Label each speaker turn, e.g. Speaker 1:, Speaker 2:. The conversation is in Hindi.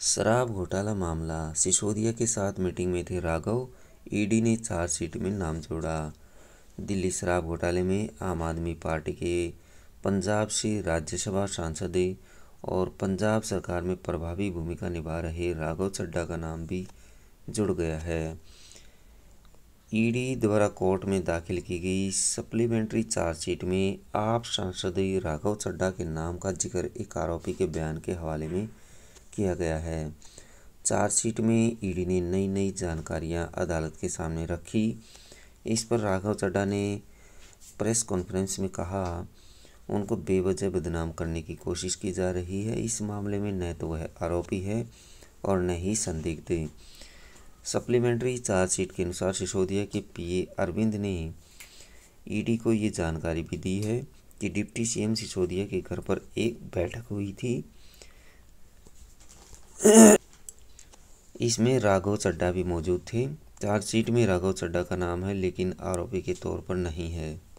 Speaker 1: शराब घोटाला मामला, सिसोदिया के साथ मीटिंग में थे राघव, ईडी ने चार्जशीट में नाम जोड़ा। दिल्ली शराब घोटाले में आम आदमी पार्टी के पंजाब से राज्यसभा सांसद और पंजाब सरकार में प्रभावी भूमिका निभा रहे राघव चड्डा का नाम भी जुड़ गया है। ईडी द्वारा कोर्ट में दाखिल की गई सप्लीमेंट्री चार्जशीट में आप सांसद राघव चड्डा के नाम का ज़िक्र एक आरोपी के बयान के हवाले में किया गया है। चार्जशीट में ईडी ने नई नई जानकारियाँ अदालत के सामने रखी। इस पर राघव चड्डा ने प्रेस कॉन्फ्रेंस में कहा, उनको बेवजह बदनाम करने की कोशिश की जा रही है। इस मामले में न तो वह आरोपी है और न ही संदिग्ध सप्लीमेंट्री चार्जशीट के अनुसार सिसोदिया के पीए अरविंद ने ईडी को ये जानकारी भी दी है कि डिप्टी सीएम सिसोदिया के घर पर एक बैठक हुई थी। इसमें राघव चड्डा भी मौजूद थे। चार्जशीट में राघव चड्डा का नाम है, लेकिन आरोपी के तौर पर नहीं है।